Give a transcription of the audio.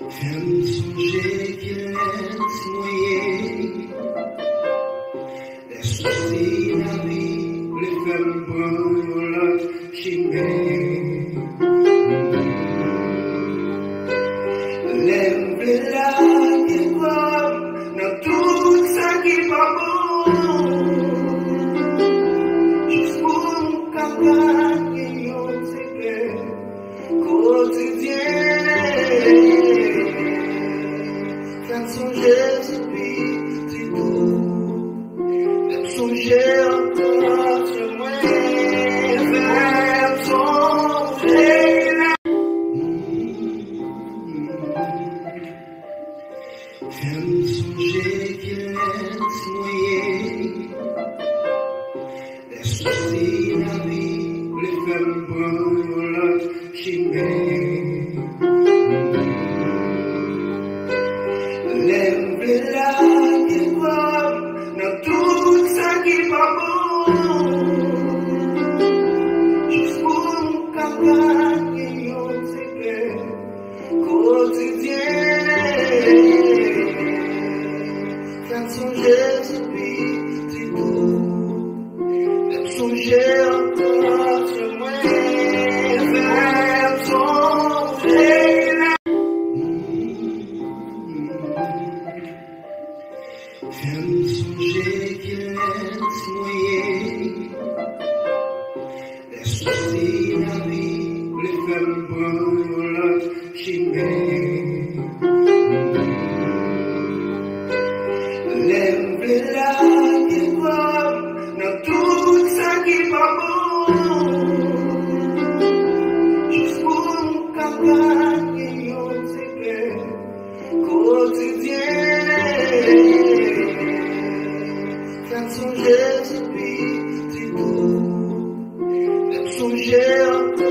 Sercu rzekiec mojej, Lecz syna mi, lewem polat, sięgnę. Songer Jésus, c'est tout Même songer encore sur moi Faire songer Fais-moi songer qu'il laisse noyer Les soucis la vie, Lève Sen rzekiec mojej, Estusinavi, lefem parolat shimei. Lem Quand songer Jésus, c'est tout. Même songer